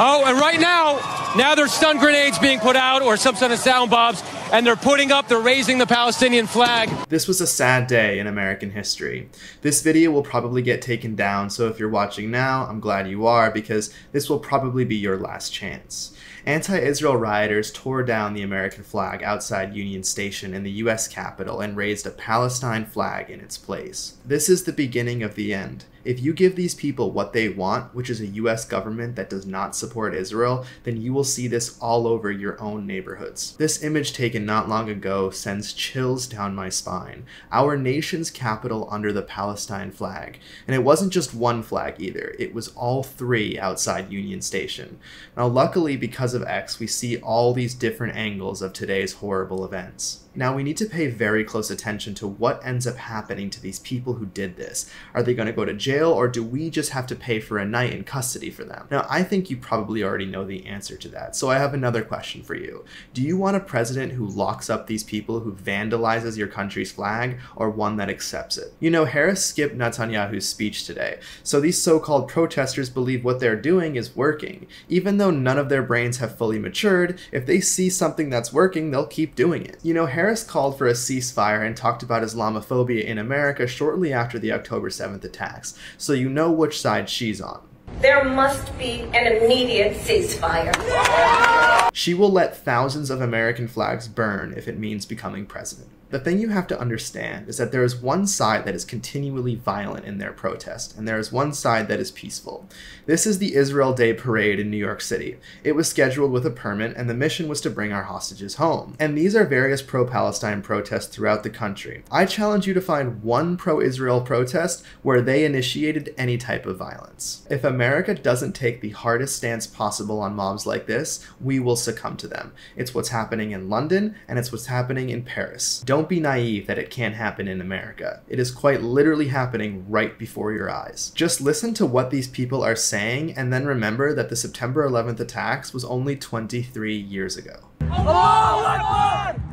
Oh, and right now, now there's stun grenades being put out or some sort of sound bombs, and they're putting up, they're raising the Palestinian flag. This was a sad day in American history. This video will probably get taken down, so if you're watching now, I'm glad you are because this will probably be your last chance. Anti Israel rioters tore down the American flag outside Union Station in the US Capitol and raised a Palestine flag in its place. This is the beginning of the end. If you give these people what they want, which is a US government that does not support Israel, then you will see this all over your own neighborhoods. This image taken not long ago sends chills down my spine. Our nation's capital under the Palestine flag. And it wasn't just one flag either, it was all three outside Union Station. Now, luckily, because of X, we see all these different angles of today's horrible events. Now, we need to pay very close attention to what ends up happening to these people who did this. Are they going to go to jail, or do we just have to pay for a night in custody for them? Now, I think you probably already know the answer to that, so I have another question for you. Do you want a president who locks up these people who vandalizes your country's flag, or one that accepts it? You know, Harris skipped Netanyahu's speech today, so these so called protesters believe what they're doing is working. Even though none of their brains have fully matured, if they see something that's working, they'll keep doing it. You know, Harris Harris called for a ceasefire and talked about Islamophobia in America shortly after the October 7th attacks, so you know which side she's on. There must be an immediate ceasefire. She will let thousands of American flags burn if it means becoming president. The thing you have to understand is that there is one side that is continually violent in their protest, and there is one side that is peaceful. This is the Israel Day Parade in New York City. It was scheduled with a permit, and the mission was to bring our hostages home. And these are various pro Palestine protests throughout the country. I challenge you to find one pro Israel protest where they initiated any type of violence. If America doesn't take the hardest stance possible on mobs like this, we will succumb to them. It's what's happening in London, and it's what's happening in Paris. Don't don't be naive that it can't happen in America. It is quite literally happening right before your eyes. Just listen to what these people are saying and then remember that the September 11th attacks was only 23 years ago. Allahu Akbar!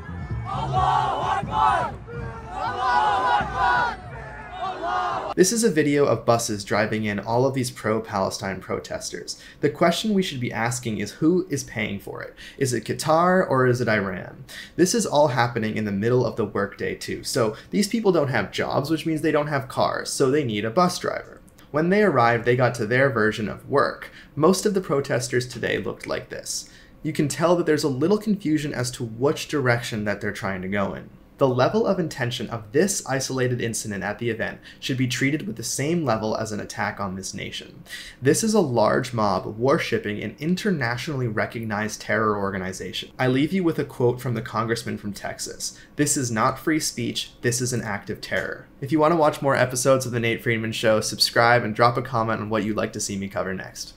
This is a video of buses driving in all of these pro-Palestine protesters. The question we should be asking is who is paying for it? Is it Qatar or is it Iran? This is all happening in the middle of the workday too. So these people don't have jobs, which means they don't have cars, so they need a bus driver. When they arrived, they got to their version of work. Most of the protesters today looked like this. You can tell that there's a little confusion as to which direction that they're trying to go in. The level of intention of this isolated incident at the event should be treated with the same level as an attack on this nation. This is a large mob worshipping an internationally recognized terror organization. I leave you with a quote from the congressman from Texas. This is not free speech, this is an act of terror. If you want to watch more episodes of The Nate Friedman Show, subscribe and drop a comment on what you'd like to see me cover next.